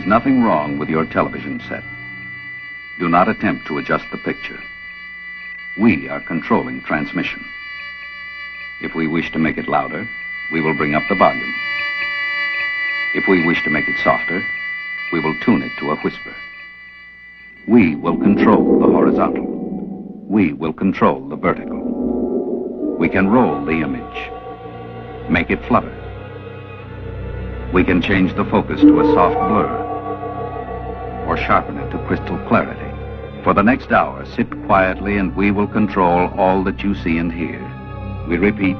is nothing wrong with your television set. Do not attempt to adjust the picture. We are controlling transmission. If we wish to make it louder, we will bring up the volume. If we wish to make it softer, we will tune it to a whisper. We will control the horizontal. We will control the vertical. We can roll the image, make it flutter. We can change the focus to a soft blur or sharpen it to crystal clarity. For the next hour, sit quietly and we will control all that you see and hear. We repeat,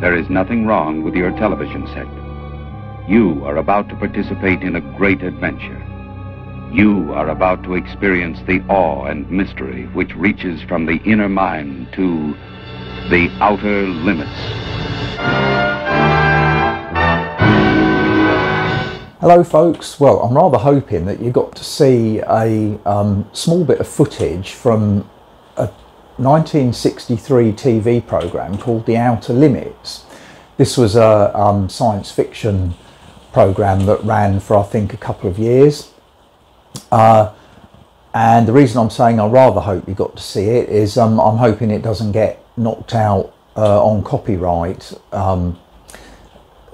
there is nothing wrong with your television set. You are about to participate in a great adventure. You are about to experience the awe and mystery which reaches from the inner mind to the outer limits. Hello folks, well I'm rather hoping that you got to see a um, small bit of footage from a 1963 TV program called The Outer Limits. This was a um, science fiction program that ran for I think a couple of years. Uh, and the reason I'm saying I rather hope you got to see it is um, I'm hoping it doesn't get knocked out uh, on copyright um,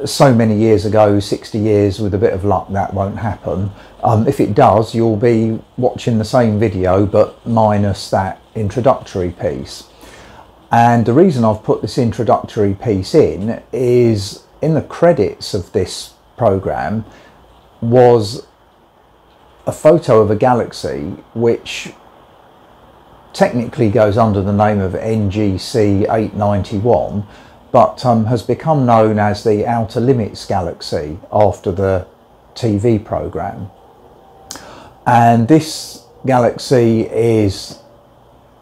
so many years ago, 60 years, with a bit of luck, that won't happen. Um, if it does, you'll be watching the same video, but minus that introductory piece. And the reason I've put this introductory piece in is in the credits of this program was a photo of a galaxy which technically goes under the name of NGC 891 but um, has become known as the Outer Limits Galaxy after the TV program. And this galaxy is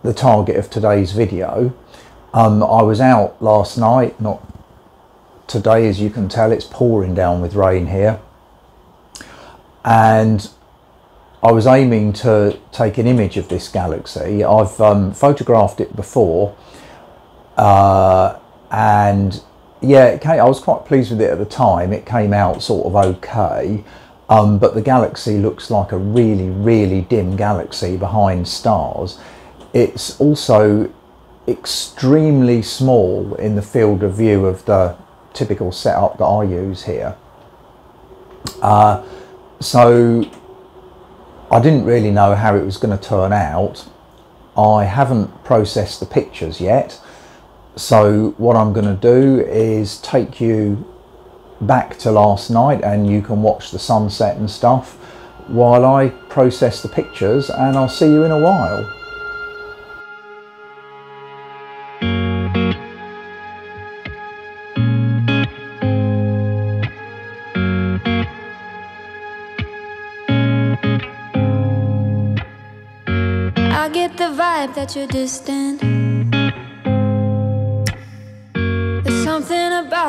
the target of today's video. Um, I was out last night, not today as you can tell, it's pouring down with rain here. And I was aiming to take an image of this galaxy. I've um, photographed it before uh, and yeah, came, I was quite pleased with it at the time. It came out sort of okay, um, but the galaxy looks like a really, really dim galaxy behind stars. It's also extremely small in the field of view of the typical setup that I use here. Uh, so I didn't really know how it was going to turn out. I haven't processed the pictures yet. So what I'm going to do is take you back to last night and you can watch the sunset and stuff while I process the pictures and I'll see you in a while. I get the vibe that you're distant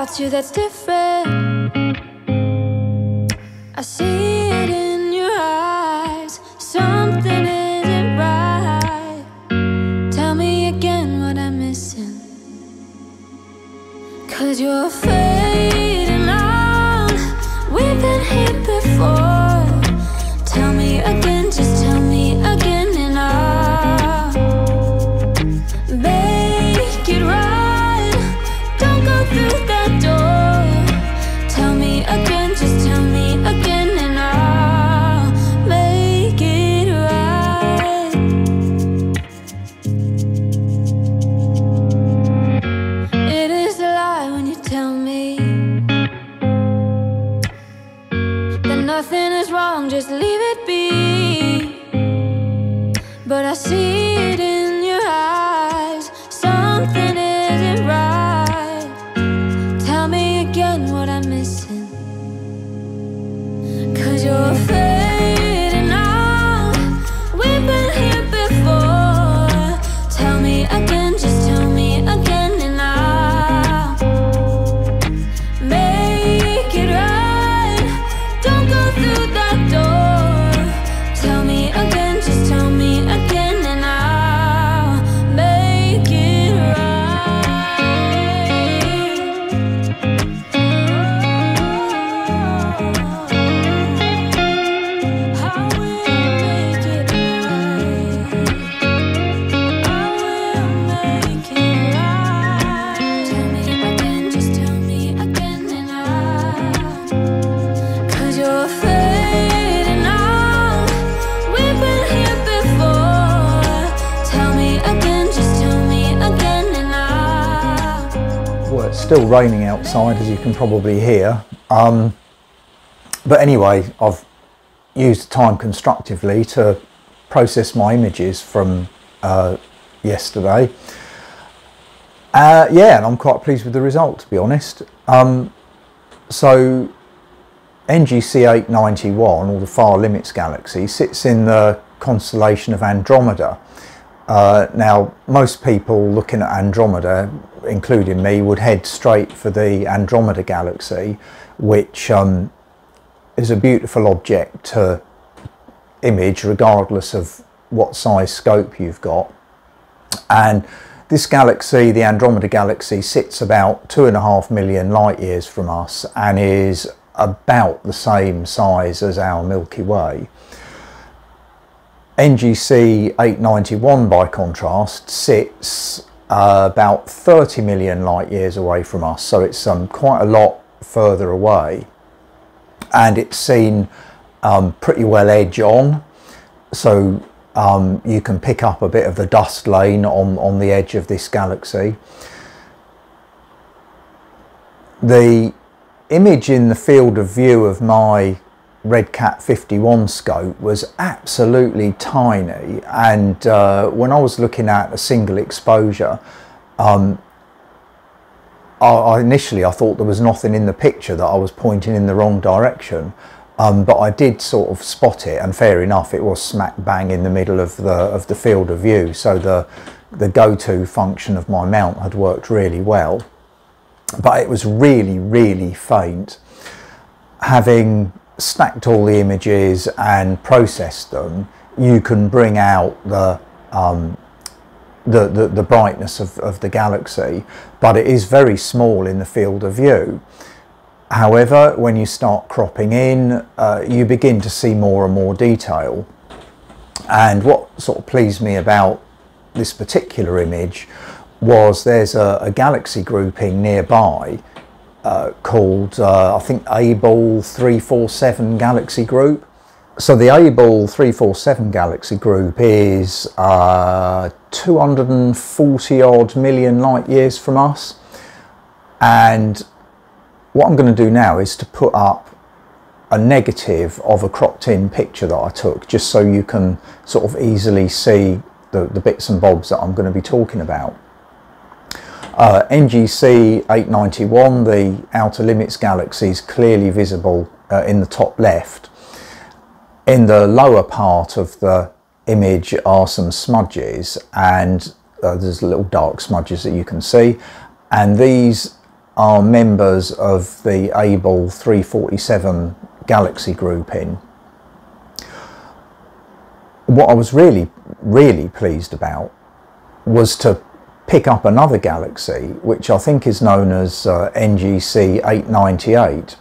about you that's different. I see it in your eyes. Something isn't right. Tell me again what I'm missing. Cause you're fading out. We've been here before. Still raining outside, as you can probably hear. Um, but anyway, I've used the time constructively to process my images from uh, yesterday. Uh, yeah, and I'm quite pleased with the result, to be honest. Um, so, NGC 891, or the Far Limits Galaxy, sits in the constellation of Andromeda. Uh, now, most people looking at Andromeda, including me, would head straight for the Andromeda Galaxy, which um, is a beautiful object to image regardless of what size scope you've got. And this galaxy, the Andromeda Galaxy, sits about two and a half million light years from us and is about the same size as our Milky Way. NGC 891 by contrast sits uh, about 30 million light years away from us. So it's um, quite a lot further away. And it's seen um, pretty well edge on. So um, you can pick up a bit of the dust lane on, on the edge of this galaxy. The image in the field of view of my Redcat 51 scope was absolutely tiny and uh, when I was looking at a single exposure um, I, I initially I thought there was nothing in the picture that I was pointing in the wrong direction um, but I did sort of spot it, and fair enough, it was smack bang in the middle of the of the field of view. So the the go-to function of my mount had worked really well, but it was really really faint. Having stacked all the images and processed them, you can bring out the um, the, the, the brightness of, of the galaxy, but it is very small in the field of view. However, when you start cropping in, uh, you begin to see more and more detail. And what sort of pleased me about this particular image was there's a, a galaxy grouping nearby uh, called, uh, I think, Abell 347 Galaxy Group. So the Abell 347 Galaxy Group is uh, 240 odd million light years from us. And what I'm going to do now is to put up a negative of a cropped in picture that I took just so you can sort of easily see the, the bits and bobs that I'm going to be talking about. Uh, NGC 891, the outer limits galaxy is clearly visible uh, in the top left. In the lower part of the image are some smudges and uh, there's little dark smudges that you can see and these are members of the Abell 347 galaxy grouping. What I was really, really pleased about was to pick up another galaxy, which I think is known as uh, NGC 898.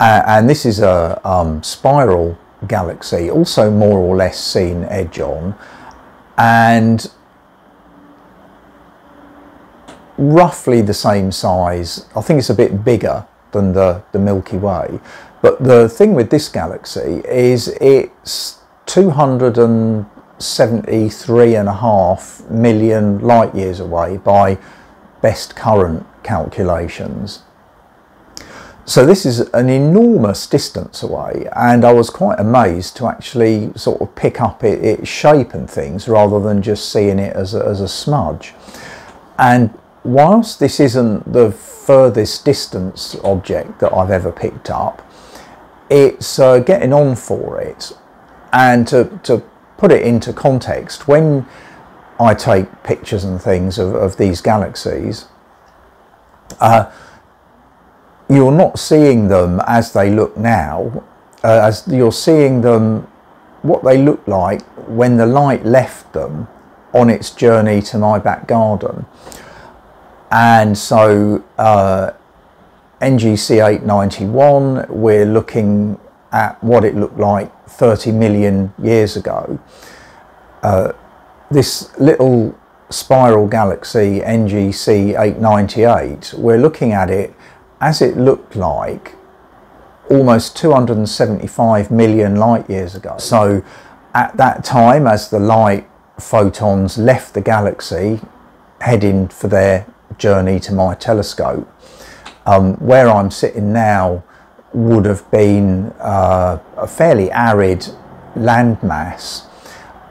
Uh, and this is a um, spiral galaxy, also more or less seen edge on. And roughly the same size. I think it's a bit bigger than the, the Milky Way. But the thing with this galaxy is it's 200 and a half million light years away by best current calculations. So this is an enormous distance away and I was quite amazed to actually sort of pick up it, its shape and things rather than just seeing it as a, as a smudge. And whilst this isn't the furthest distance object that I've ever picked up, it's uh, getting on for it. And to, to put it into context, when I take pictures and things of, of these galaxies, uh, you're not seeing them as they look now, uh, as you're seeing them what they look like when the light left them on its journey to my back garden. And so uh, NGC 891 we're looking at what it looked like 30 million years ago. Uh, this little spiral galaxy NGC 898 we're looking at it as it looked like almost 275 million light years ago. So at that time as the light photons left the galaxy heading for their journey to my telescope. Um, where I'm sitting now would have been uh, a fairly arid landmass,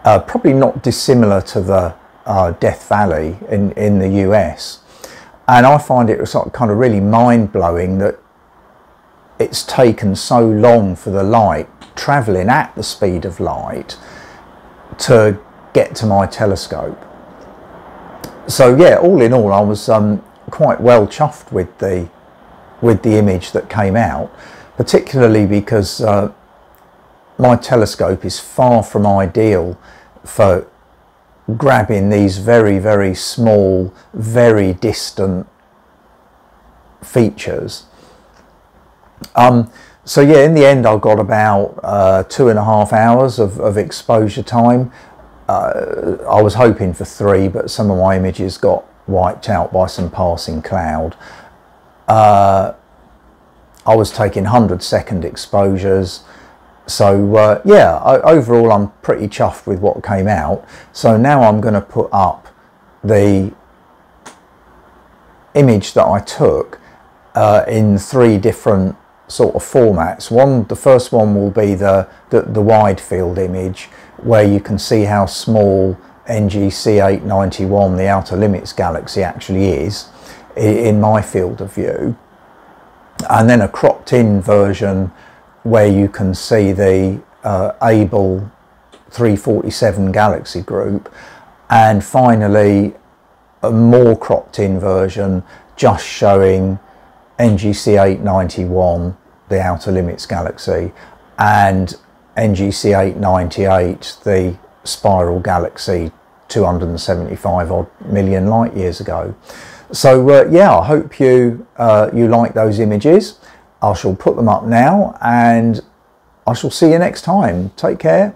uh, probably not dissimilar to the uh, Death Valley in, in the US. And I find it of kind of really mind blowing that it's taken so long for the light travelling at the speed of light to get to my telescope. So yeah, all in all, I was um, quite well chuffed with the with the image that came out, particularly because uh, my telescope is far from ideal for grabbing these very, very small, very distant features. Um, so yeah, in the end, I got about uh, two and a half hours of, of exposure time. Uh, I was hoping for three, but some of my images got wiped out by some passing cloud. Uh, I was taking 100 second exposures. So uh, yeah, I, overall I'm pretty chuffed with what came out. So now I'm going to put up the image that I took uh, in three different sort of formats. One, the first one will be the, the, the wide field image where you can see how small NGC 891, the Outer Limits galaxy actually is in my field of view. And then a cropped in version where you can see the uh, Abell 347 galaxy group. And finally, a more cropped in version just showing NGC 891 the Outer Limits galaxy, and NGC 898, the spiral galaxy 275 odd million light years ago. So uh, yeah, I hope you uh, you like those images. I shall put them up now and I shall see you next time. Take care.